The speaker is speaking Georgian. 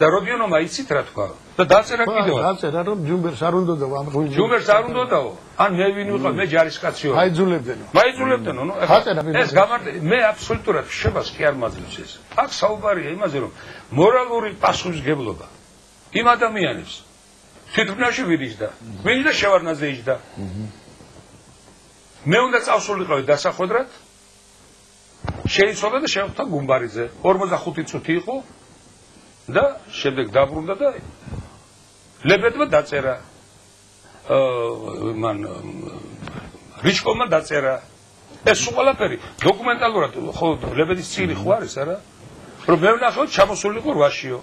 და როდიონომა იცით რა თქვა? და დაწერა კიდევ დაწერა რომ ჯუმბერს არ უნდა და ამ ღუნჯი ჯუმბერს არ უნდა დაო ან მე ვინ ვიყავ? მე ჯარისკაციო აიძულებდნო მაიძულებდნო ნუ დაწერა ეს გამარტი მე აბსოლუტურად შებას კი არ მაძლევს ეს. აქ საუბარია იმაზე რომ მორალური პასუხისგებლობა იმ ადამიანებს თვითონაში ვირიჯდა ვინ და შევარნაძე იჯდა მე უნდა წავსულიყავი დასახვედრად შეიცვალა და შევხვდა გუმბარიძე. 45 წუთი იყო და შემდეგ დაბრუნდა და ლებედმა დაწერა. აა მან რიჩკომა დაწერა. ეს ყველაფერი. დოკუმენტალურად ხო ლებედის წილი ხო არის არა? რომ მე ვნახე ჩამოსულიყო რვაშიო